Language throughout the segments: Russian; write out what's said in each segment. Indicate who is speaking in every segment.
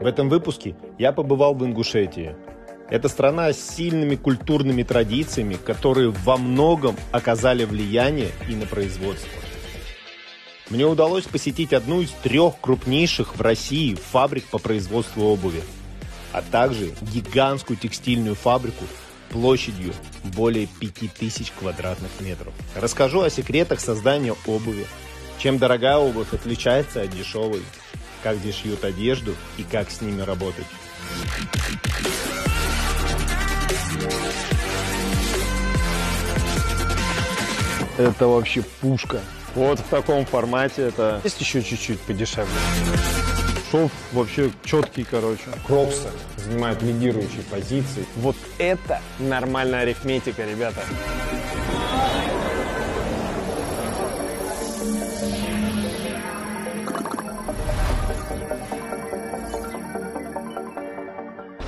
Speaker 1: В этом выпуске я побывал в Ингушетии. Это страна с сильными культурными традициями, которые во многом оказали влияние и на производство. Мне удалось посетить одну из трех крупнейших в России фабрик по производству обуви, а также гигантскую текстильную фабрику площадью более 5000 квадратных метров. Расскажу о секретах создания обуви, чем дорогая обувь отличается от дешевой, как здесь шьют одежду и как с ними работать. Это вообще пушка. Вот в таком формате это... Есть еще чуть-чуть подешевле. Шов вообще четкий, короче. Кроксы занимают лидирующие позиции. Вот это нормальная арифметика, ребята.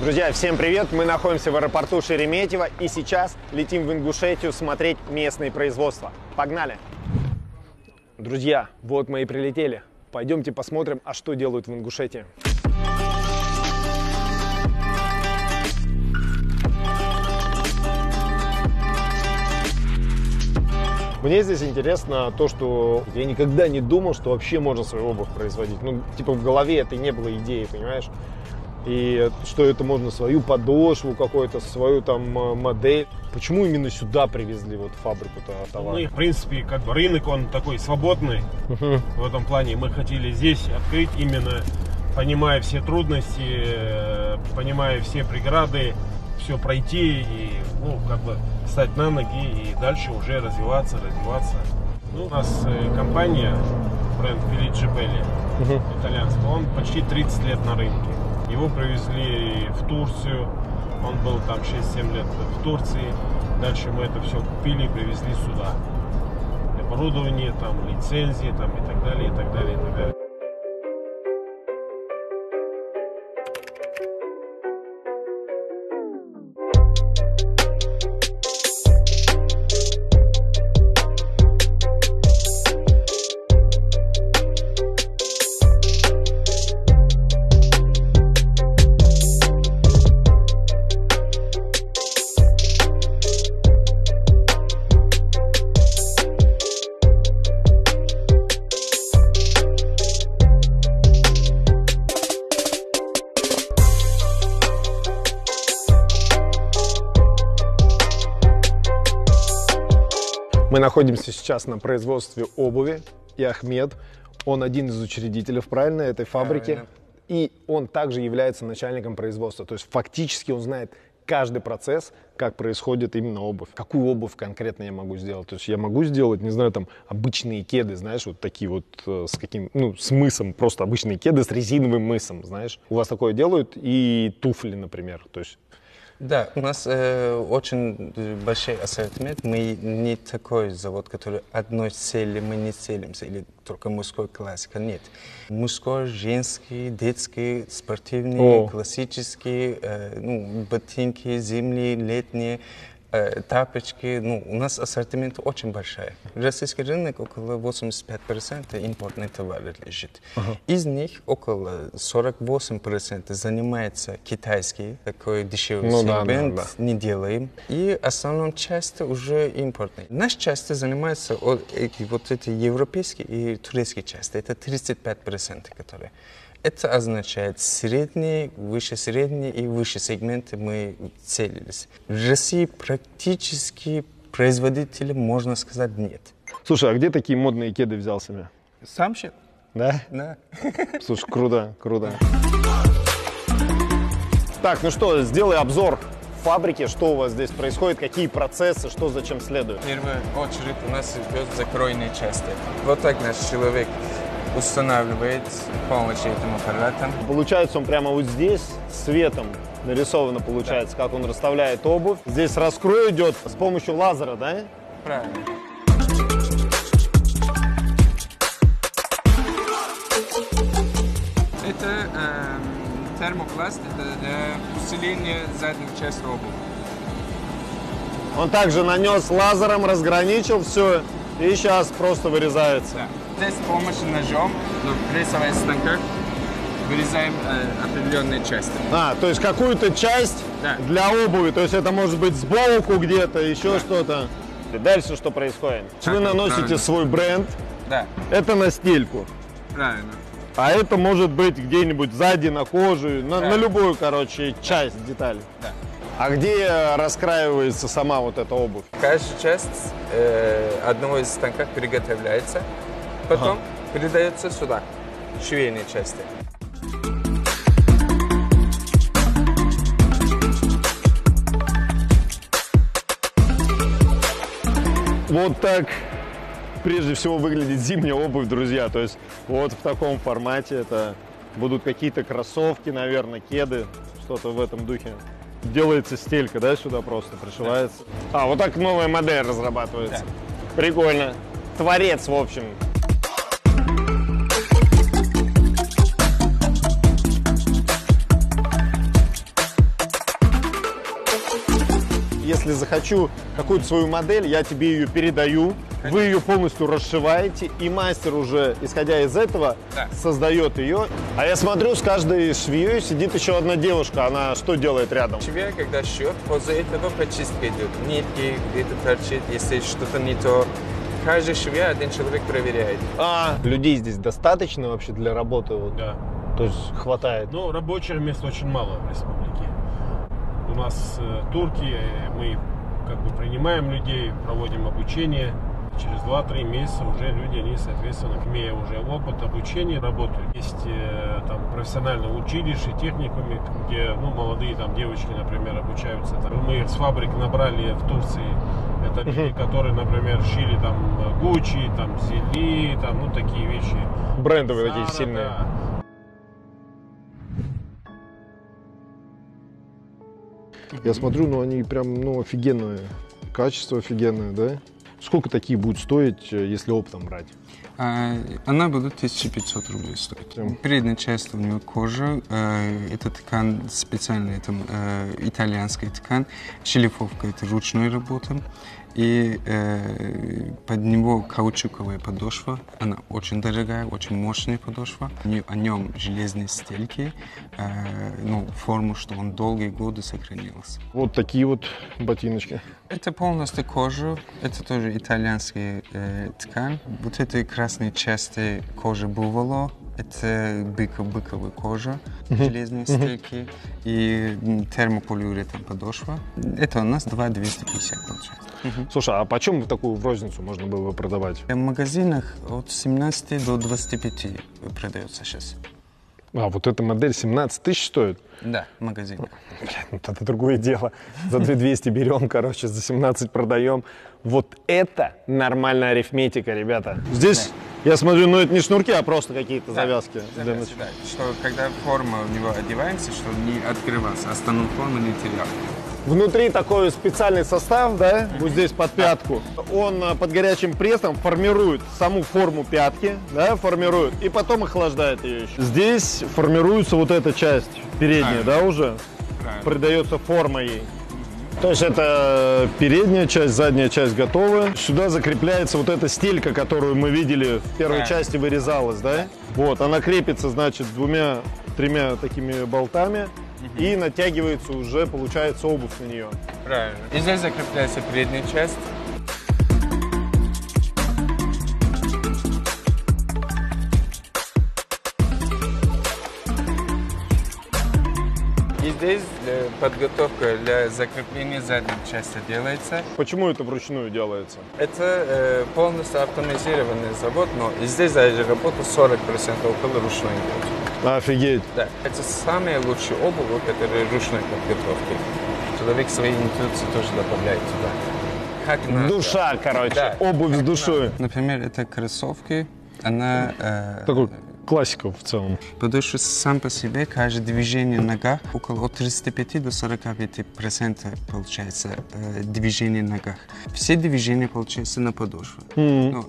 Speaker 1: Друзья, всем привет! Мы находимся в аэропорту Шереметьево и сейчас летим в Ингушетию смотреть местные производства. Погнали! Друзья, вот мы и прилетели. Пойдемте посмотрим, а что делают в Ингушетии. Мне здесь интересно то, что я никогда не думал, что вообще можно свою обувь производить. Ну, типа в голове этой не было идеи, понимаешь? И что это можно свою подошву какую-то, свою там э, модель. Почему именно сюда привезли вот фабрику-то товара?
Speaker 2: Ну, в принципе, как бы рынок, он такой свободный uh-huh. в этом плане. Мы хотели здесь открыть именно, понимая все трудности, э, понимая все преграды, все пройти и, ну, как бы встать на ноги и дальше уже развиваться, развиваться. Ну, у нас э, компания, бренд Felice Belli, uh-huh. итальянский, он почти 30 лет на рынке. Его привезли в Турцию, он был там 6-7 лет в Турции. Дальше мы это все купили и привезли сюда. Оборудование, там, лицензии там, и так далее, и так далее, и так далее.
Speaker 1: Находимся сейчас на производстве обуви, и Ахмед, он один из учредителей, правильно, этой фабрики. Правильно. И он также является начальником производства. То есть фактически он знает каждый процесс, как происходит именно обувь. Какую обувь конкретно я могу сделать? То есть я могу сделать, не знаю, там обычные кеды, знаешь, вот такие вот э, с каким, ну, с мысом, просто обычные кеды с резиновым мысом, знаешь. У вас такое делают и туфли, например. То есть
Speaker 3: да, у нас э, очень большой ассортимент. Мы не такой завод, который одной цели мы не целимся, или только мужской классика. Нет. Мужской, женский, детский, спортивный, О. классический, э, ну, ботинки, зимние, летние. Тапочки. Ну, у нас ассортимент очень большой. Российский рынок около 85% импортный товар лежит. Ага. Из них около 48% занимается китайский, такой дешевый ну, сегмент, да, да, да. не делаем. И основном часть уже импортный. Наш часть занимается вот эти европейские и турецкие части. Это 35%, которые это означает средний, выше средний и выше сегменты мы целились. В России практически производителей, можно сказать, нет.
Speaker 1: Слушай, а где такие модные кеды взял себе?
Speaker 3: Сам щит.
Speaker 1: Да?
Speaker 3: Да.
Speaker 1: Слушай, круто, круто. Так, ну что, сделай обзор фабрики, что у вас здесь происходит, какие процессы, что зачем следует.
Speaker 3: В первую очередь у нас идет закройные части. Вот так наш человек устанавливает полностью этим аппаратом.
Speaker 1: Получается он прямо вот здесь светом нарисовано получается, да. как он расставляет обувь. Здесь раскрой идет с помощью лазера, да?
Speaker 3: Правильно. Это э, термопласт, это для усиления задней части обуви.
Speaker 1: Он также нанес лазером, разграничил все и сейчас просто вырезается.
Speaker 3: Да. Здесь с помощью ножом, ну, прессовая станка, вырезаем э, определенные части.
Speaker 1: А, то есть какую-то часть
Speaker 3: Да.
Speaker 1: для обуви, то есть это может быть сбоку где-то, еще что-то. И дальше что происходит?
Speaker 3: Так,
Speaker 1: Вы наносите
Speaker 3: правильно.
Speaker 1: свой бренд,
Speaker 3: Да,
Speaker 1: это на стельку.
Speaker 3: правильно.
Speaker 1: А это может быть где-нибудь сзади, на коже, на,
Speaker 3: Да.
Speaker 1: на любую, короче, часть детали.
Speaker 3: Да.
Speaker 1: А где э, раскраивается сама вот эта обувь?
Speaker 3: Каждая часть э, одного из станков приготовляется, потом передается сюда, швейные части.
Speaker 1: Вот так прежде всего выглядит зимняя обувь, друзья. То есть вот в таком формате это будут какие-то кроссовки, наверное, кеды, что-то в этом духе. Делается стелька, да, сюда просто пришивается. А, вот так новая модель разрабатывается. Прикольно. Творец, в общем. Если захочу какую-то свою модель, я тебе ее передаю, вы ее полностью расшиваете, и мастер уже, исходя из этого,
Speaker 3: Да.
Speaker 1: создает ее. А я смотрю, с каждой швеей сидит еще одна девушка. Она что делает рядом?
Speaker 3: Швея, когда шьет, после этого почистка идет. Нитки где-то торчит, если что-то не то. Каждый швея один человек проверяет.
Speaker 1: А, людей здесь достаточно вообще для работы? Вот,
Speaker 2: Да.
Speaker 1: То есть хватает?
Speaker 2: Но рабочих мест очень мало в республике. У нас э, турки, э, мы как бы принимаем людей, проводим обучение. Через 2-3 месяца уже люди, они, соответственно, имея уже опыт обучения, работают. Есть э, там профессиональные училища, техникумы, где ну, молодые там девочки, например, обучаются. Там, мы их с фабрик набрали в Турции. Это люди, которые, например, шили там Гуччи, там Зели, там, ну, такие вещи.
Speaker 1: Брендовые такие
Speaker 2: Zara,
Speaker 1: сильные.
Speaker 2: да.
Speaker 1: Я смотрю, ну они прям, ну, офигенные. Качество офигенное, да? Сколько такие будут стоить, э, если оптом брать?
Speaker 3: А, Она будет 1500 рублей стоить.
Speaker 1: Прям.
Speaker 3: Передняя часть у нее кожа. э, Это ткань специальная, это э, итальянская ткань. Шлифовка это ручной работа. И э, под него каучуковая подошва. Она очень дорогая, очень мощная подошва. У нее- О нем железные стельки. э, ну, форму, что он долгие годы сохранился.
Speaker 1: Вот такие вот ботиночки.
Speaker 3: Это полностью кожа, это тоже итальянская э, ткань. Вот эти красные части кожи бувало, это быко быковая кожа, железные стельки и термополиуретан подошва. Это у нас 2,250 получается.
Speaker 1: Слушай, а почем такую в розницу можно было бы продавать?
Speaker 3: В магазинах от 17 до 25 продается сейчас.
Speaker 1: А, вот эта модель 17 тысяч стоит?
Speaker 3: Да, в магазинах.
Speaker 1: Блядь, ну это другое дело. За 2200 берем, короче, за 17 продаем. Вот это нормальная арифметика, ребята. Здесь, я смотрю, ну это не шнурки, а просто какие-то завязки. для
Speaker 3: Завязки,
Speaker 1: нач-
Speaker 3: да. Что когда форма у него одевается, чтобы не открывался, а стану форму не терял.
Speaker 1: Внутри такой специальный состав, да, вот здесь под пятку. Он э, под горячим прессом формирует саму форму пятки, да, формирует, и потом охлаждает ее еще. Здесь формируется вот эта часть передняя, да, уже?
Speaker 3: Правильно.
Speaker 1: Придается форма ей. То есть это передняя часть, задняя часть готовы. Сюда закрепляется вот эта стелька, которую мы видели в первой
Speaker 3: Да.
Speaker 1: части вырезалась, да? Вот, она крепится, значит, двумя, тремя такими болтами и натягивается уже, получается, обувь на нее.
Speaker 3: Правильно. И здесь закрепляется передняя часть. Здесь подготовка для закрепления задней части делается.
Speaker 1: Почему это вручную делается?
Speaker 3: Это э, полностью автоматизированный завод, но и здесь даже работа 40% около ручной идет.
Speaker 1: Офигеть.
Speaker 3: Да, это самые лучшие обувь, которые ручной подготовки. Человек своей интуиции тоже добавляет туда. Как надо.
Speaker 1: Душа, короче,
Speaker 3: Да.
Speaker 1: обувь с душой.
Speaker 3: Например, это кроссовки. Она э,
Speaker 1: Такой классика в целом.
Speaker 3: Потому что сам по себе каждое движение нога около от 35 до 45 процентов получается э, движение ногах. Все движения получается на подошве. Но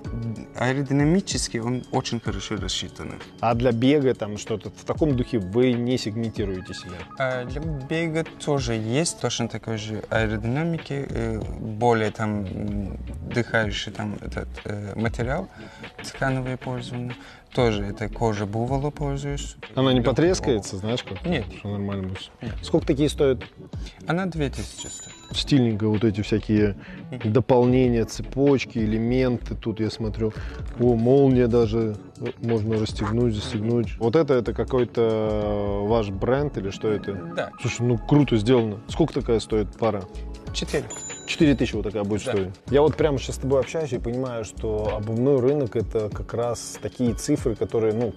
Speaker 3: аэродинамически он очень хорошо рассчитан.
Speaker 1: А для бега там что-то в таком духе вы не сегментируете себя?
Speaker 3: А для бега тоже есть точно такой же аэродинамики, э, более там дыхающий там этот э, материал ткановый использован. Тоже это кожа бувало пользуюсь.
Speaker 1: Она не потрескается, знаешь как?
Speaker 3: Нет.
Speaker 1: Что нормально будет. Сколько такие стоят?
Speaker 3: Она 2000 стоит.
Speaker 1: Стильненько вот эти всякие дополнения, цепочки, элементы. Тут я смотрю, о, молния даже э, можно расстегнуть, застегнуть. Вот это, это какой-то ваш бренд или что это?
Speaker 3: Да.
Speaker 1: Слушай, ну круто сделано. Сколько такая стоит пара?
Speaker 3: 4.
Speaker 1: 4 тысячи вот такая будет
Speaker 3: Да.
Speaker 1: стоить. Я вот прямо сейчас с тобой общаюсь и понимаю, что обувной рынок это как раз такие цифры, которые, ну,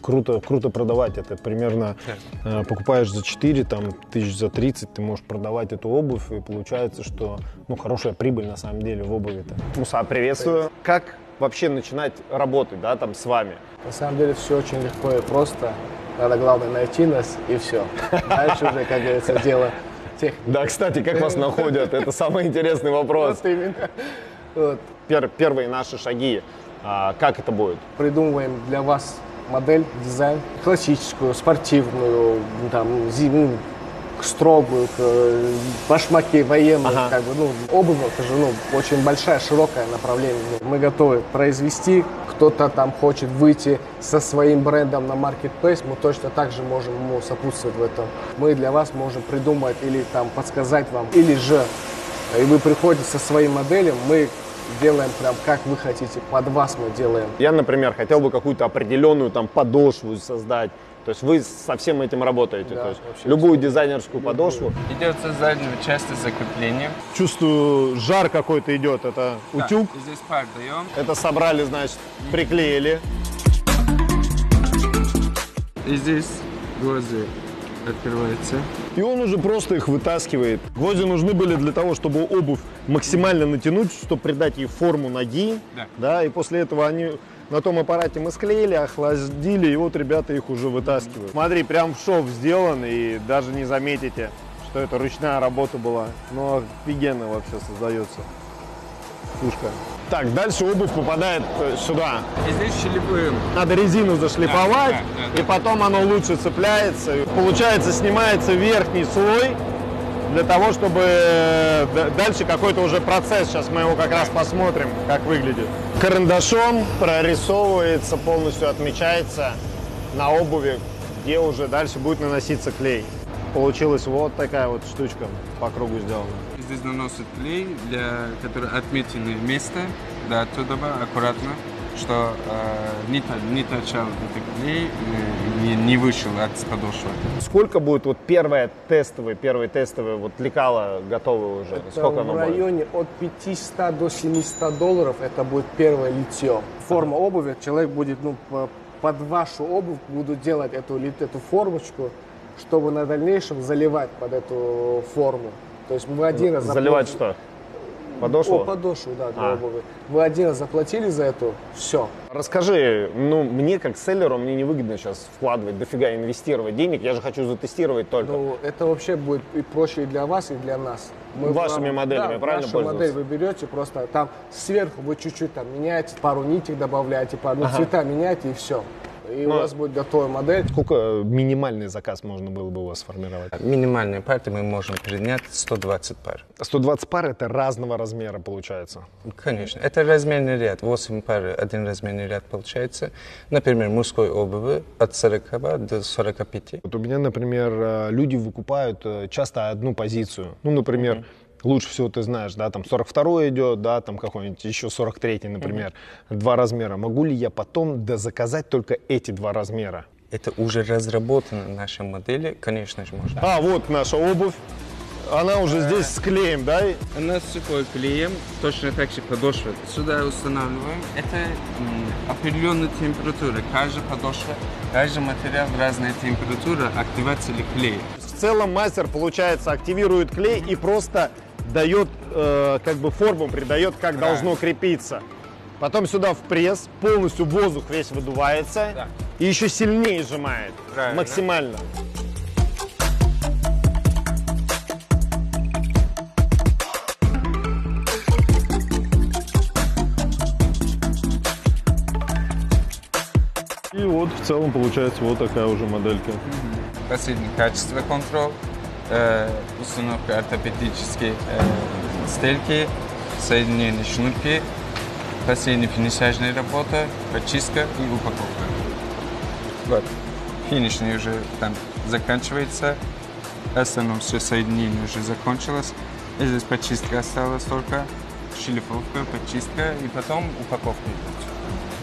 Speaker 1: круто, круто продавать. Это примерно э, покупаешь за 4, там, тысяч за 30, ты можешь продавать эту обувь, и получается, что, ну, хорошая прибыль на самом деле в обуви-то. Муса, приветствую. Как вообще начинать работать, да, там, с вами?
Speaker 4: На самом деле все очень легко и просто. Надо главное найти нас и все. Дальше уже, как говорится, дело техники.
Speaker 1: Да, кстати, как вас находят? Это самый интересный вопрос.
Speaker 4: Вот именно. Вот.
Speaker 1: Пер- первые наши шаги. А, как это будет?
Speaker 4: Придумываем для вас модель, дизайн, классическую, спортивную, ну, там, зимнюю, строгую, к, э, башмаки военные,
Speaker 1: Ага.
Speaker 4: как бы, ну, обувь, это же, ну, очень большая, широкое направление. Ну, Мы готовы произвести, кто-то там хочет выйти со своим брендом на marketplace, мы точно так же можем ему сопутствовать в этом. Мы для вас можем придумать или там подсказать вам, или же, и вы приходите со своим моделью, мы делаем прям как вы хотите, под вас мы делаем.
Speaker 1: Я, например, хотел бы какую-то определенную там подошву создать. То есть вы со всем этим работаете.
Speaker 4: Да,
Speaker 1: То есть
Speaker 4: вообще
Speaker 1: любую дизайнерскую подошву.
Speaker 3: Идет со заднего части закрепления.
Speaker 1: Чувствую, жар какой-то идет. Это утюг.
Speaker 3: Да, здесь пар даем.
Speaker 1: Это собрали, значит, приклеили.
Speaker 3: И здесь гвозди открывается.
Speaker 1: И он уже просто их вытаскивает. Гвозди нужны были для того, чтобы обувь максимально натянуть, чтобы придать ей форму ноги.
Speaker 3: Да.
Speaker 1: и после этого они на том аппарате мы склеили, охладили, и вот ребята их уже вытаскивают. Смотри, прям в шов сделан, и даже не заметите, что это ручная работа была. Но офигенно вообще создается. Пушка. Так, дальше обувь попадает э, сюда.
Speaker 3: И здесь шлифуем.
Speaker 1: Надо резину зашлифовать,
Speaker 3: Да, да, да,
Speaker 1: и потом оно лучше цепляется. Получается, снимается верхний слой для того, чтобы э, дальше какой-то уже процесс. Сейчас мы его как раз посмотрим, как выглядит. Карандашом прорисовывается, полностью отмечается на обуви, где уже дальше будет наноситься клей. Получилась вот такая вот штучка по кругу сделана.
Speaker 3: Здесь наносят клей, для который отметены место, да, оттуда аккуратно, что э, не, не торчал этот клей, э, не, не вышел от подошвы.
Speaker 1: Сколько будет вот первое тестовое, первые тестовые вот лекала готовы уже?
Speaker 4: Это
Speaker 1: Сколько
Speaker 4: в
Speaker 1: оно будет?
Speaker 4: районе от 500 до 700 долларов это будет первое литье. Форма обуви, человек будет ну, по- под вашу обувь будут делать эту, эту формочку, чтобы на дальнейшем заливать под эту форму. То есть вы один раз
Speaker 1: Заливать
Speaker 4: заплатили-
Speaker 1: что? Подошву?
Speaker 4: О, подошву, да, для
Speaker 1: А.
Speaker 4: обуви. Вы один раз заплатили за эту, все.
Speaker 1: Расскажи, ну, мне как селлеру, мне невыгодно сейчас вкладывать, дофига инвестировать денег, я же хочу затестировать только.
Speaker 4: Ну, это вообще будет и проще и для вас, и для нас.
Speaker 1: Вашими
Speaker 4: вам-
Speaker 1: моделями,
Speaker 4: да,
Speaker 1: правильно
Speaker 4: вашу модель вы берете, просто там сверху вы чуть-чуть там меняете, пару нитей добавляете, пару цвета меняете и все. И
Speaker 1: Ну,
Speaker 4: у вас будет готовая модель.
Speaker 1: Сколько минимальный заказ можно было бы у вас сформировать?
Speaker 3: Минимальные парты мы можем принять 120 пар.
Speaker 1: 120 пар это разного размера получается.
Speaker 3: Конечно. Это размерный ряд. 8 пар, один размерный ряд получается. Например, мужской обуви от 40 до 45.
Speaker 1: Вот у меня, например, э, люди выкупают э, часто одну позицию. Ну, например, лучше всего ты знаешь, да, там 42 идет, да, там какой-нибудь еще 43, например, два размера. Могу ли я потом дозаказать только эти два размера?
Speaker 3: Это уже разработано в нашей модели, конечно же, можно.
Speaker 1: А, вот наша обувь. Она уже здесь с клеем, да?
Speaker 3: Она с сухой клеем, точно так же подошва. Сюда устанавливаем. Это м, определенная температура. Каждая подошва, каждый материал разная температура активации клея.
Speaker 1: В целом мастер, получается, активирует клей и просто дает, э, как бы форму придает, как
Speaker 3: Правильно.
Speaker 1: должно крепиться. Потом сюда в пресс, полностью воздух весь выдувается
Speaker 3: Да.
Speaker 1: и еще сильнее сжимает,
Speaker 3: Правильно.
Speaker 1: максимально. И вот в целом получается вот такая уже моделька.
Speaker 3: Последний качество контроль, установка ортопедической э, стельки, соединение шнурки Последняя финишажная работа, почистка и упаковка. Вот. Финишный уже там заканчивается. Основном все соединение уже закончилось. И здесь почистка осталась только. Шлифовка, почистка и потом упаковка идет.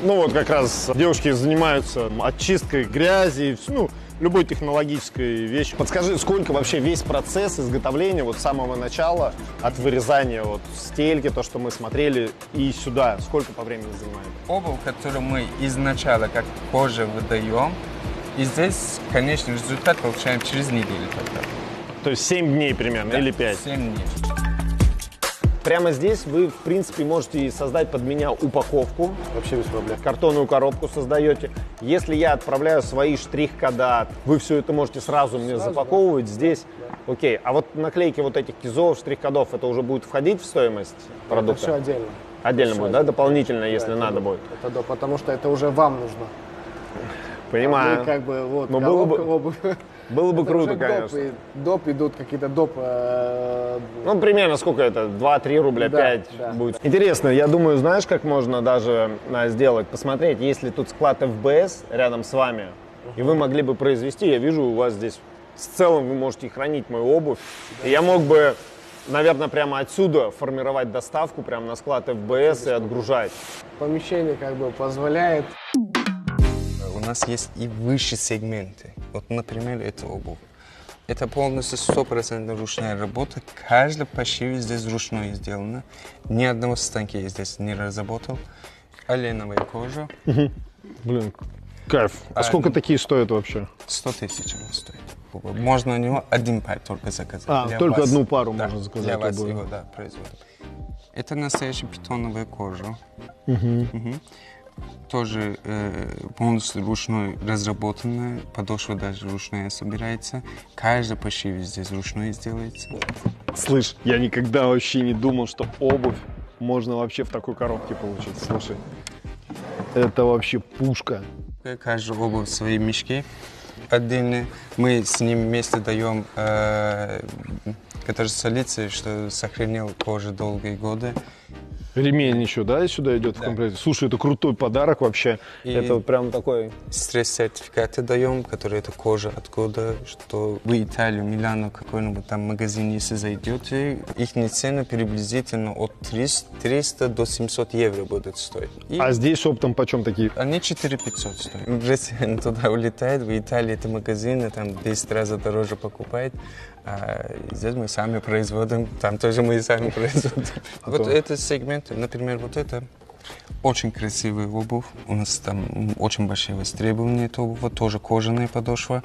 Speaker 1: Ну вот как раз девушки занимаются очисткой грязи, ну, любой технологической вещи. Подскажи, сколько вообще весь процесс изготовления вот с самого начала, от вырезания вот стельки, то, что мы смотрели, и сюда, сколько по времени занимает?
Speaker 3: Обувь, которую мы изначально как позже выдаем, и здесь, конечно, результат получаем через неделю.
Speaker 1: То есть 7 дней примерно
Speaker 3: Да,
Speaker 1: или 5?
Speaker 3: 7 дней.
Speaker 1: Прямо здесь вы, в принципе, можете создать под меня упаковку,
Speaker 4: Вообще без проблем.
Speaker 1: картонную коробку создаете. Если я отправляю свои штрих-кода, вы все это можете сразу мне запаковывать здесь. Окей, а вот наклейки вот этих кизов, штрих-кодов, это уже будет входить в стоимость
Speaker 4: Это
Speaker 1: продукта?
Speaker 4: все отдельно.
Speaker 1: Отдельно
Speaker 4: Всё
Speaker 1: будет, да, дополнительно, если
Speaker 4: Да, это
Speaker 1: надо
Speaker 4: до-
Speaker 1: будет.
Speaker 4: Это до, потому что это уже вам нужно.
Speaker 1: Понимаю.
Speaker 4: Мы как бы вот
Speaker 1: Но было бы-
Speaker 4: коробка, обувь.
Speaker 1: Было бы
Speaker 4: Это
Speaker 1: круто,
Speaker 4: доп,
Speaker 1: конечно.
Speaker 4: и доп идут какие-то доп. э,
Speaker 1: Ну, примерно сколько это? 2-3 рубля,
Speaker 4: Да,
Speaker 1: 5
Speaker 4: да.
Speaker 1: будет. Интересно, я думаю, знаешь, как можно даже а, сделать? Посмотреть, есть ли тут склад ФБС рядом с вами, и вы могли бы произвести, я вижу, у вас здесь в целом вы можете хранить мою обувь. И я мог бы, наверное, прямо отсюда формировать доставку прямо на склад ФБС и отгружать.
Speaker 4: помещение как бы позволяет.
Speaker 3: У нас есть и высшие сегменты. Вот, например, это обувь. Это полностью стопроцентно ручная работа. Каждый пошив здесь вручную сделано. Ни одного станка я здесь не разработал. Оленовая кожа.
Speaker 1: Блин, кайф. А
Speaker 3: А,
Speaker 1: сколько такие стоят вообще?
Speaker 3: 100 тысяч она стоит. Можно у него один пар только заказать.
Speaker 1: А,
Speaker 3: Для
Speaker 1: только
Speaker 3: вас.
Speaker 1: одну пару
Speaker 3: Да,
Speaker 1: можно заказать
Speaker 3: Для вас его, да, производят. Это настоящая питоновая кожа. Мгм. Тоже э, полностью ручной разработанная. Подошва даже ручная собирается. Каждый пошив здесь ручной сделается.
Speaker 1: Слышь, я никогда вообще не думал, что обувь можно вообще в такой коробке получить. Слушай, это вообще пушка.
Speaker 3: Каждая обувь свои мешки отдельные. Мы с ним вместе даем, э, который солится, что сохранил кожу долгие годы.
Speaker 1: Ремень еще, да, сюда идет в
Speaker 3: Да.
Speaker 1: комплекте? Слушай, это крутой подарок вообще.
Speaker 3: И-
Speaker 1: Это прям такой...
Speaker 3: Стресс-сертификаты даем, которые это кожа откуда, что в Италию, Милану, какой-нибудь там магазин, если зайдете, их цена приблизительно от 300, 300 до 700 евро будет стоить. И
Speaker 1: А здесь оптом почем такие?
Speaker 3: они 4500 стоят. В России туда улетает, в Италии это магазины, там 10 раз дороже покупает. А здесь мы сами производим, там тоже мы сами производим. Вот
Speaker 1: то-
Speaker 3: это сегменты, например, вот это очень красивая обувь. У нас там очень большие востребования этой обуви, тоже кожаная подошва.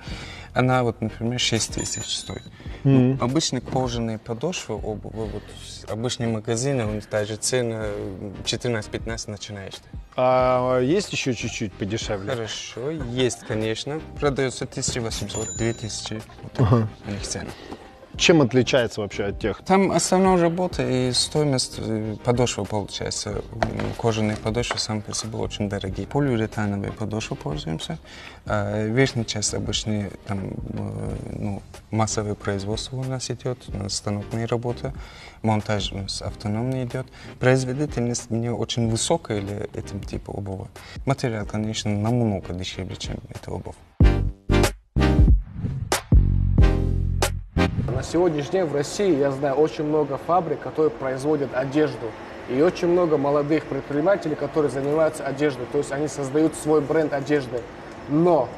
Speaker 3: Она вот, например, 6 тысяч стоит. Ну, обычно кожаные подошвы обуви, вот обычные магазины, у них даже цена 14-15 начинаешь.
Speaker 1: А есть еще чуть-чуть подешевле?
Speaker 3: Хорошо, есть, конечно. Продается 1800, 2000. Вот так у них цена.
Speaker 1: Чем отличается вообще от тех?
Speaker 3: Там основная работа и стоимость э, подошвы получается. Кожаные подошвы сами по себе очень дорогие. Полиуретановые подошвы пользуемся. А верхняя часть обычно там, э, ну, массовое производство у нас идет, станочная работа, монтаж у нас автономный идет. Производительность не очень высокая для этого типа обуви. Материал, конечно, намного дешевле, чем эта обувь.
Speaker 4: На сегодняшний день в России я знаю очень много фабрик, которые производят одежду. И очень много молодых предпринимателей, которые занимаются одеждой. То есть они создают свой бренд одежды. Но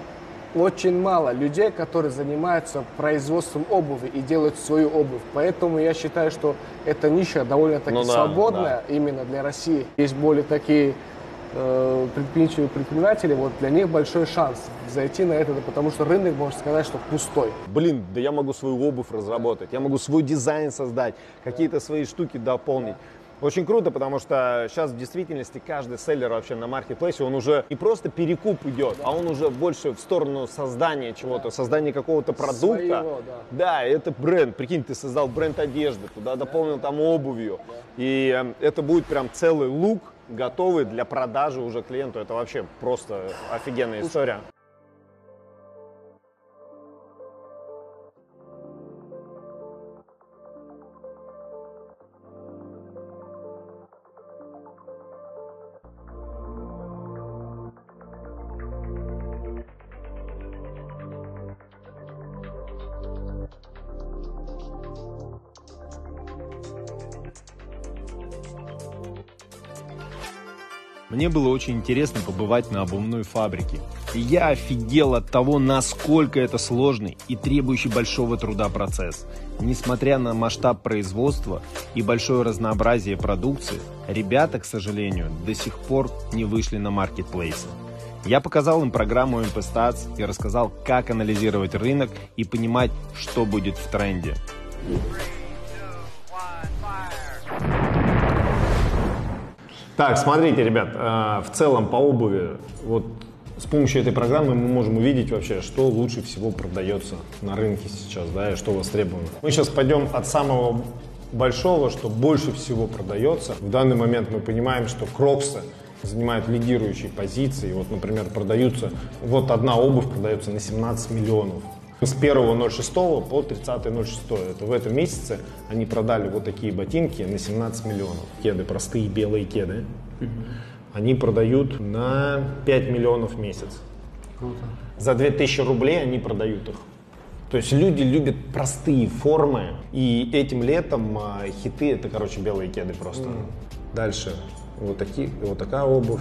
Speaker 4: очень мало людей, которые занимаются производством обуви и делают свою обувь. Поэтому я считаю, что эта ниша довольно-таки
Speaker 1: Ну да,
Speaker 4: свободная именно для России. Есть более такие предприимчивые предприниматели, вот для них большой шанс зайти на это, потому что рынок, можно сказать, что пустой.
Speaker 1: Блин, да я могу свою обувь разработать, я могу свой дизайн создать, какие-то свои штуки дополнить. Очень круто, потому что сейчас в действительности каждый селлер вообще на маркетплейсе, он уже не просто перекуп идет, а он уже больше в сторону создания чего-то, создания какого-то продукта.
Speaker 4: Своего, да.
Speaker 1: Да, это бренд. Прикинь, ты создал бренд одежды, туда дополнил там обувью. И э, это будет прям целый лук, готовый для продажи уже клиенту. Это вообще просто офигенная история.
Speaker 5: Мне было очень интересно побывать на обувной фабрике. И я офигел от того, насколько это сложный и требующий большого труда процесс. Несмотря на масштаб производства и большое разнообразие продукции, ребята, к сожалению, до сих пор не вышли на маркетплейсы. Я показал им программу MP Stats и рассказал, как анализировать рынок и понимать, что будет в тренде.
Speaker 1: Так, смотрите, ребят, э, в целом по обуви, вот с помощью этой программы мы можем увидеть вообще, что лучше всего продается на рынке сейчас, да, и что востребовано. Мы сейчас пойдем от самого большого, что больше всего продается. В данный момент мы понимаем, что кроксы занимают лидирующие позиции. Вот, например, продаются, вот одна обувь продается на 17 миллионов. С 1.06 по 30.06. Это в этом месяце они продали вот такие ботинки на 17 миллионов. Кеды, простые белые кеды. Они продают на 5 миллионов в месяц.
Speaker 4: Круто.
Speaker 1: За 2000 рублей они продают их. То есть люди любят простые формы, и этим летом а, хиты это, короче, белые кеды просто. Дальше вот, такие, вот такая обувь.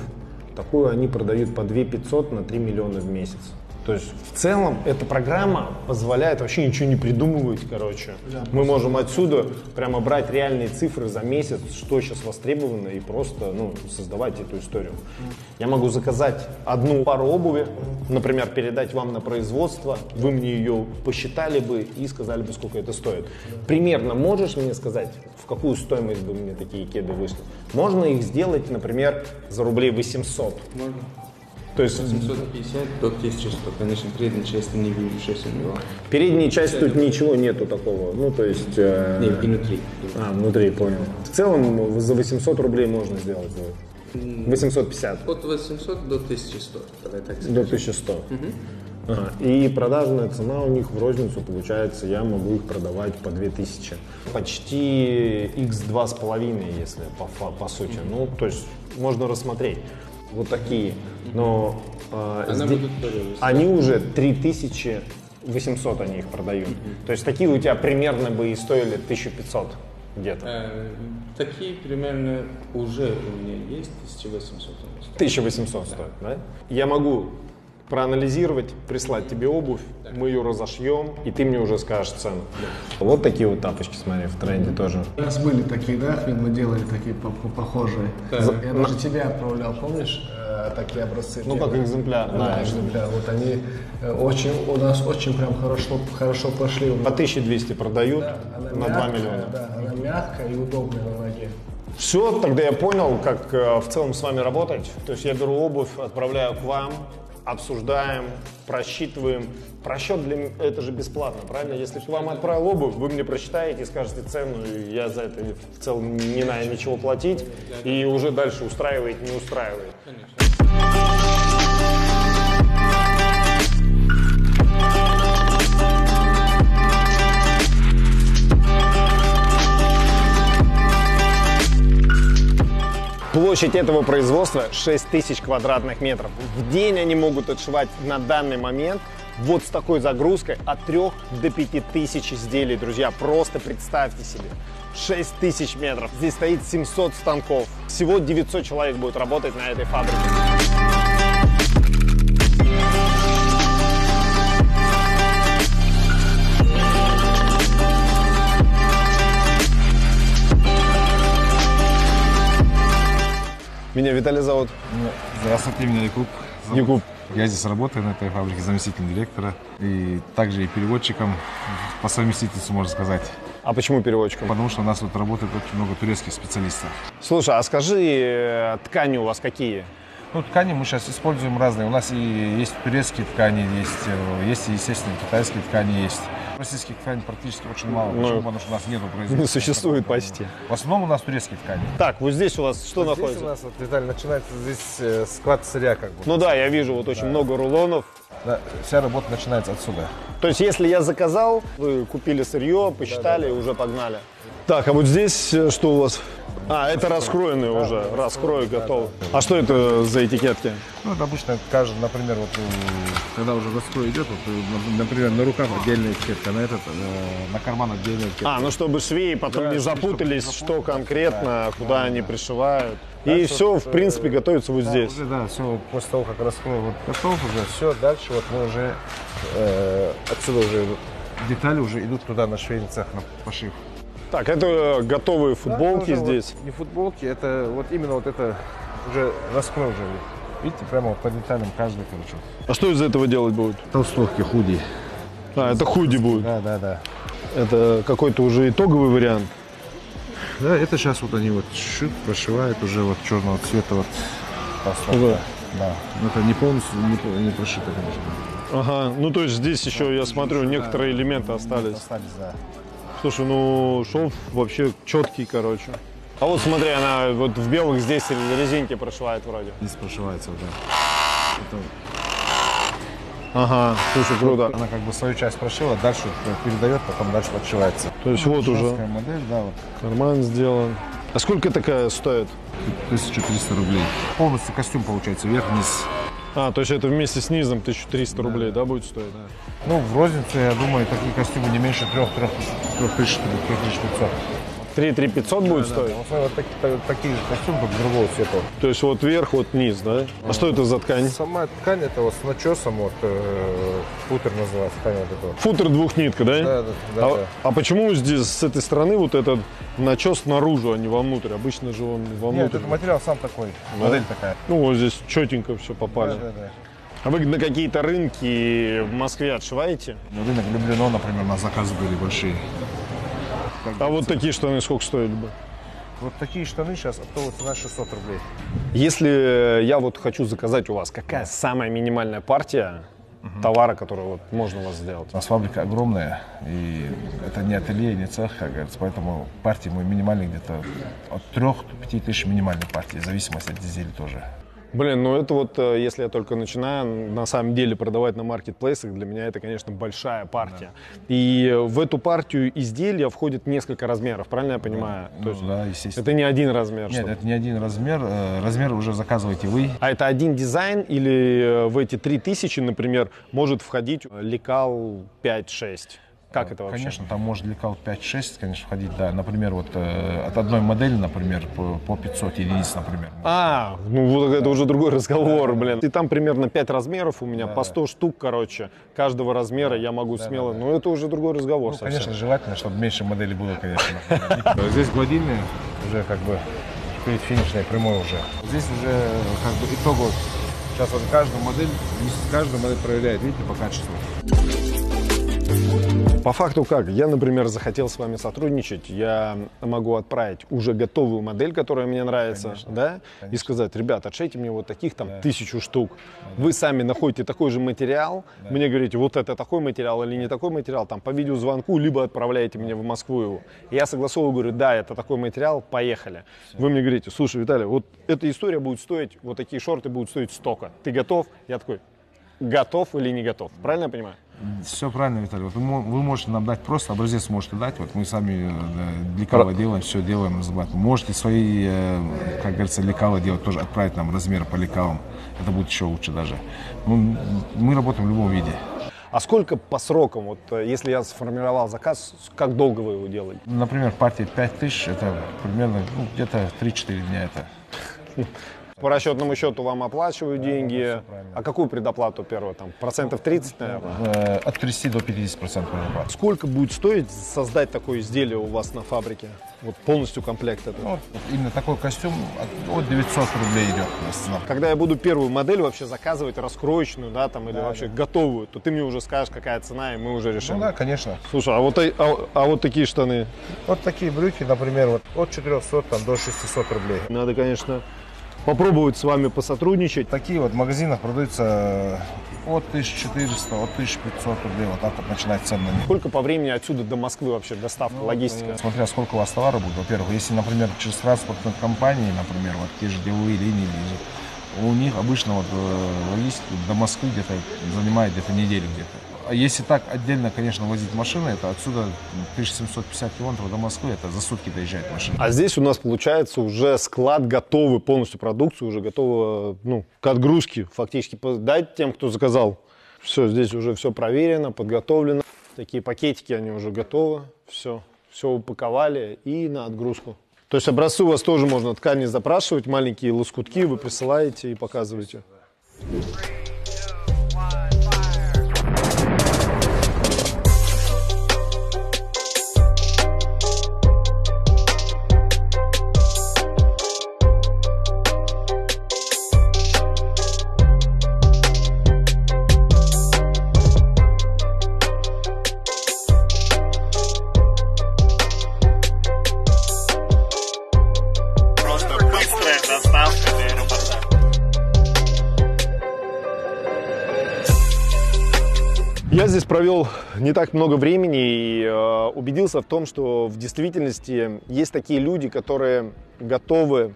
Speaker 1: Такую они продают по 2 500 на 3 миллиона в месяц. То есть в целом эта программа позволяет вообще ничего не придумывать, короче. Мы можем отсюда прямо брать реальные цифры за месяц, что сейчас востребовано, и просто ну, создавать эту историю. Я могу заказать одну пару обуви, например, передать вам на производство, вы мне ее посчитали бы и сказали бы, сколько это стоит. Примерно можешь мне сказать, в какую стоимость бы мне такие кеды вышли? Можно их сделать, например, за рублей 800.
Speaker 3: Можно.
Speaker 1: То есть
Speaker 3: 750 до 1100. Конечно, передней части не 6 у него.
Speaker 1: передней части тут ничего нету такого. Ну, то есть... э,
Speaker 3: Не, внутри.
Speaker 1: А, внутри, понял. В целом за 800 рублей можно сделать. будет. 850
Speaker 3: От 800 до 1100. Давай так
Speaker 1: до
Speaker 3: скажем.
Speaker 1: 1100. Ага. И продажная цена у них в розницу получается, я могу их продавать по 2000. Почти x2,5, если по, по сути. Ну, то есть можно рассмотреть. Вот такие. Но э,
Speaker 3: Она дороже.
Speaker 1: они уже 3800 они их продают. То есть такие у тебя примерно бы и стоили 1500 где-то.
Speaker 3: Э, Такие примерно уже у меня есть 1800.
Speaker 1: 1800 стоит, да? Я могу проанализировать, прислать тебе обувь, мы ее разошьем, и ты мне уже скажешь цену. Вот такие вот тапочки, смотри, в тренде тоже.
Speaker 4: У нас были такие, да, Ахмед, мы делали такие по- по- похожие. Я даже тебе отправлял, помнишь, э, такие образцы?
Speaker 1: Ну, как экземпляр,
Speaker 4: Да,
Speaker 1: да.
Speaker 4: экземпляр. Вот они э, очень, у нас очень прям хорошо, хорошо пошли.
Speaker 1: По 1200 продают
Speaker 4: Она
Speaker 1: на 2
Speaker 4: мягкая,
Speaker 1: миллиона.
Speaker 4: Да, она мягкая и удобная на ноге.
Speaker 1: Все, тогда я понял, как э, в целом с вами работать. То есть я беру обувь, отправляю к вам, обсуждаем, просчитываем. Просчет для это же бесплатно, правильно? Если к вам отправил обувь, вы мне просчитаете, скажете цену, и я за это в целом не надо ничего платить, и уже дальше устраивает, не устраивает. Площадь этого производства 6 тысяч квадратных метров. В день они могут отшивать на данный момент вот с такой загрузкой от 3 до 5 тысяч изделий, друзья. Просто представьте себе. 6 тысяч метров. Здесь стоит 700 станков. Всего 900 человек будет работать на этой фабрике. Меня Виталий зовут.
Speaker 6: Ну, Здравствуйте, меня Якуб. зовут.
Speaker 1: Якуб.
Speaker 6: Я здесь работаю на этой фабрике заместителем директора и также и переводчиком по совместительству, можно сказать.
Speaker 1: А почему переводчиком?
Speaker 6: Потому что у нас тут работает очень много турецких специалистов.
Speaker 1: Слушай, а скажи, э, ткани у вас какие?
Speaker 6: Ну, ткани мы сейчас используем разные. У нас и есть турецкие ткани, есть, э, есть естественно, китайские ткани есть. Российских тканей практически очень мало, почему? потому что у нас нету производства.
Speaker 1: Ну, Не существует почти.
Speaker 6: В основном у нас турецкие ткани.
Speaker 1: Так, вот здесь у вас что
Speaker 7: Здесь
Speaker 1: находится?
Speaker 7: у нас, вот, Виталий, начинается здесь э, склад сырья как бы.
Speaker 1: Ну да, я вижу вот очень много рулонов.
Speaker 6: Да, вся работа начинается отсюда.
Speaker 1: То есть, если я заказал, вы купили сырье, посчитали и уже погнали. Так, а вот здесь э, что у вас? А, это раскроенный уже, раскрой готов. А что это за этикетки?
Speaker 6: Ну, это обычно каждый, например, вот э, когда уже раскрой идет, вот, э, например, на рукав отдельная этикетка, на этот, на карман отдельная этикетка.
Speaker 1: А, ну чтобы швеи потом
Speaker 6: Да,
Speaker 1: не
Speaker 6: чтобы
Speaker 1: запутались,
Speaker 6: не
Speaker 1: что конкретно,
Speaker 6: да,
Speaker 1: куда
Speaker 6: да,
Speaker 1: они
Speaker 6: да.
Speaker 1: пришивают.
Speaker 6: Так
Speaker 1: И
Speaker 6: что
Speaker 1: все, в принципе,
Speaker 6: э,
Speaker 1: готовится вот
Speaker 6: Да,
Speaker 1: здесь.
Speaker 6: Уже, да, все, после того, как раскрой вот готов уже, все, дальше вот мы уже э, отсюда уже детали уже идут туда на швейный цех, на пошив.
Speaker 1: Так, это готовые футболки
Speaker 6: Да,
Speaker 1: здесь.
Speaker 6: вот не футболки, это вот именно вот это уже раскрой уже. Видите, прямо вот по деталям каждый, короче.
Speaker 1: А что из этого делать будет?
Speaker 6: Толстовки, худи.
Speaker 1: А, это худи будет.
Speaker 6: Да, да, да.
Speaker 1: Это какой-то уже итоговый вариант.
Speaker 6: Да, это сейчас вот они вот шьют, прошивают уже вот черного цвета вот толстовка.
Speaker 1: Да.
Speaker 6: Да. Но это не полностью, не, не прошито, конечно.
Speaker 1: Ага, ну то есть здесь еще, я смотрю, некоторые элементы остались.
Speaker 6: Остались, да.
Speaker 1: Слушай, ну шов вообще четкий, короче. А вот смотри, она вот в белых здесь резинки прошивает вроде.
Speaker 6: Здесь прошивается, да. Это
Speaker 1: Ага, слушай, круто.
Speaker 6: Она как бы свою часть прошила, дальше передает, потом дальше подшивается.
Speaker 1: То есть вот уже
Speaker 6: модель, да, вот
Speaker 1: карман сделан. А сколько такая стоит?
Speaker 6: 1300 рублей. Полностью костюм получается, вверх-вниз.
Speaker 1: А, то есть это вместе с низом 1300 рублей, да, будет стоить?
Speaker 6: Ну, в рознице, я думаю, такие костюмы не меньше 3 3500.
Speaker 1: 3 3 500 будет стоить?
Speaker 6: Вот, смотри, вот таки- та- такие же костюмы, только другого цвета.
Speaker 1: То есть вот вверх, вот низ, да? А что это за ткань?
Speaker 6: Сама ткань это вот с начесом, вот э, футер называется, ткань вот эта вот.
Speaker 1: Футер двухнитка, да?
Speaker 6: Да, да, да,
Speaker 1: а,
Speaker 6: да.
Speaker 1: а почему здесь с этой стороны вот этот начес наружу, а не вовнутрь? Обычно же он
Speaker 6: Нет,
Speaker 1: вовнутрь.
Speaker 6: этот материал сам такой, модель такая.
Speaker 1: Ну, вот здесь четенько все попали.
Speaker 6: Да, да, да.
Speaker 1: А вы на какие-то рынки в Москве отшиваете?
Speaker 6: Рынок Люблено, например, на заказы были большие.
Speaker 1: А вот такие штаны сколько стоили бы?
Speaker 6: Вот такие штаны сейчас оптовая цена 600 рублей.
Speaker 1: Если я вот хочу заказать у вас, какая самая минимальная партия товара, который вот можно у вас сделать?
Speaker 6: У нас фабрика огромная, и это не ателье, не цех, как говорится, поэтому партии мы минимальные где-то от 3 до 5 тысяч минимальной партии, в зависимости от изделия тоже.
Speaker 1: Блин, ну это вот, э, если я только начинаю, на самом деле продавать на маркетплейсах, для меня это, конечно, большая партия. И в эту партию изделия входит несколько размеров, правильно я понимаю? То
Speaker 6: Ну,
Speaker 1: есть
Speaker 6: да, естественно.
Speaker 1: это не один размер.
Speaker 6: Нет,
Speaker 1: чтобы-
Speaker 6: это не один размер, э, размер уже заказываете вы.
Speaker 1: А это один дизайн или э, в эти 3000, например, может входить лекал 5-6? Как это вообще?
Speaker 6: Конечно, там может лекал 5-6, конечно, входить, да. Например, вот э, от одной модели, например, по, по 500 единиц, например.
Speaker 1: А, ну вот это уже другой разговор, блин. И там примерно 5 размеров у меня, по 100 штук, короче, каждого размера я могу смело. Ну это уже другой разговор
Speaker 6: Ну,
Speaker 1: совсем.
Speaker 6: конечно, желательно, чтобы меньше моделей было, конечно. Здесь гладильная, уже как бы перед финишной прямой уже. Здесь уже как бы итогово. Сейчас вот каждую модель, каждую модель проверяет, видите, по качеству.
Speaker 1: По факту как? Я, например, захотел с вами сотрудничать, я могу отправить уже готовую модель, которая мне нравится, да, и сказать, ребят, отшейте мне вот таких там тысячу штук. Вы сами находите такой же материал, мне говорите, вот это такой материал или не такой материал, там по видеозвонку, либо отправляете мне в Москву его. Я согласовываю, говорю, да, это такой материал, поехали. Вы мне говорите, слушай, Виталий, вот эта история будет стоить, вот такие шорты будут стоить столько. Ты готов? Я такой, готов или не готов? Правильно я понимаю?
Speaker 6: Все правильно, Виталий. Вот вы, мо- вы можете нам дать просто образец, можете дать. Вот мы сами э, лекала делаем, все делаем. называется. Можете свои, э, как говорится, лекала делать, тоже отправить нам размеры по лекалам. Это будет еще лучше даже. Ну, мы работаем в любом виде.
Speaker 1: А сколько по срокам, вот э, если я сформировал заказ, как долго вы его делаете?
Speaker 6: Например, партия 5000, это примерно ну, где-то 3-4 дня это.
Speaker 1: По расчетному счету вам оплачивают деньги. А какую предоплату первую? Там процентов 30, наверное?
Speaker 6: Э, От 30 до 50 процентов предоплаты.
Speaker 1: Сколько будет стоить создать такое изделие у вас на фабрике? Вот полностью комплект это.
Speaker 6: Ну, вот именно такой костюм от, от 900 рублей идет цена.
Speaker 1: Когда я буду первую модель вообще заказывать, раскроечную, да, там, или вообще готовую, то ты мне уже скажешь, какая цена, и мы уже решим.
Speaker 6: Ну да, конечно.
Speaker 1: Слушай, а вот, а, а вот такие штаны?
Speaker 6: Вот такие брюки, например, вот от 400 там, до 600 рублей.
Speaker 1: Надо, конечно, попробовать с вами посотрудничать.
Speaker 6: Такие вот в магазинах продаются от 1400, от 1500 рублей. Вот так вот начинать цены на них.
Speaker 1: Сколько по времени отсюда до Москвы вообще доставка, логистика?
Speaker 6: Смотря сколько у вас товара будет. Во-первых, если, например, через транспортные компании, например, вот те же деловые линии, или- у них обычно вот э, логистика до Москвы где-то занимает где-то неделю где-то. А если так отдельно, конечно, возить машины, это отсюда 1750 километров до Москвы, это за сутки доезжает машина.
Speaker 1: А здесь у нас получается уже склад готовый, полностью продукцию уже готова ну, к отгрузке фактически. Дать тем, кто заказал. Все, здесь уже все проверено, подготовлено. Такие пакетики, они уже готовы. Все, все упаковали и на отгрузку. То есть образцы у вас тоже можно ткани запрашивать, маленькие лоскутки вы присылаете и показываете. Не так много времени и э, убедился в том, что в действительности есть такие люди, которые готовы,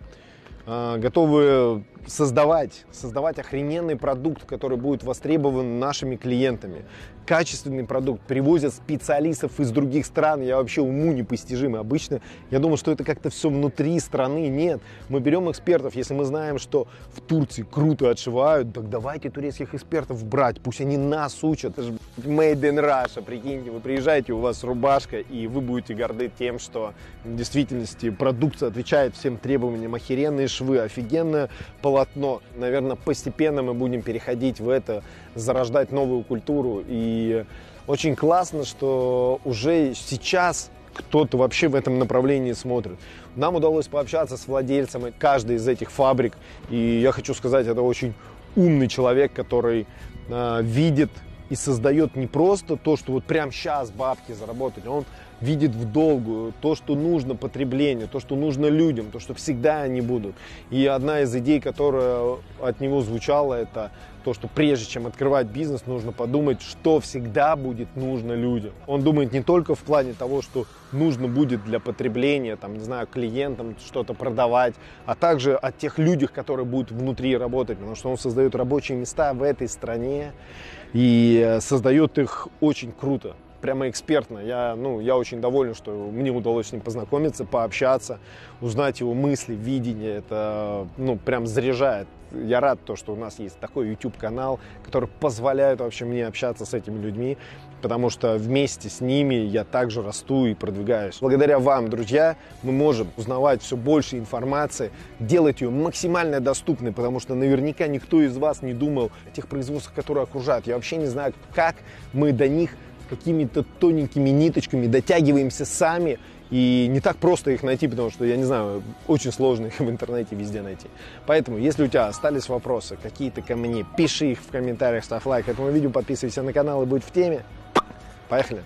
Speaker 1: э, готовы создавать, создавать охрененный продукт, который будет востребован нашими клиентами. Качественный продукт привозят специалистов из других стран. Я вообще уму непостижимый. Обычно я думал, что это как-то все внутри страны. Нет, мы берем экспертов. Если мы знаем, что в Турции круто отшивают, так давайте турецких экспертов брать. Пусть они нас учат. Это же made in Russia. Прикиньте, вы приезжаете, у вас рубашка, и вы будете горды тем, что в действительности продукция отвечает всем требованиям. Охеренные швы, офигенное полотно. Наверное, постепенно мы будем переходить в это, зарождать новую культуру. И очень классно, что уже сейчас кто-то вообще в этом направлении смотрит. Нам удалось пообщаться с владельцами каждой из этих фабрик. И я хочу сказать, это очень умный человек, который э, видит и создает не просто то, что вот прямо сейчас бабки заработать, а он видит в долгую то, что нужно потреблению, то, что нужно людям, то, что всегда они будут. И одна из идей, которая от него звучала, это то, что прежде чем открывать бизнес, нужно подумать, что всегда будет нужно людям. Он думает не только в плане того, что нужно будет для потребления, там, не знаю, клиентам что-то продавать, а также о тех людях, которые будут внутри работать, потому что он создает рабочие места в этой стране и э, создает их очень круто прямо экспертно. Я, ну, я очень доволен, что мне удалось с ним познакомиться, пообщаться, узнать его мысли, видение. Это ну, прям заряжает. Я рад, то, что у нас есть такой YouTube-канал, который позволяет вообще мне общаться с этими людьми, потому что вместе с ними я также расту и продвигаюсь. Благодаря вам, друзья, мы можем узнавать все больше информации, делать ее максимально доступной, потому что наверняка никто из вас не думал о тех производствах, которые окружают. Я вообще не знаю, как мы до них какими-то тоненькими ниточками дотягиваемся сами. И не так просто их найти, потому что, я не знаю, очень сложно их в интернете везде найти. Поэтому, если у тебя остались вопросы какие-то ко мне, пиши их в комментариях, ставь лайк этому видео, подписывайся на канал и будь в теме. Поехали!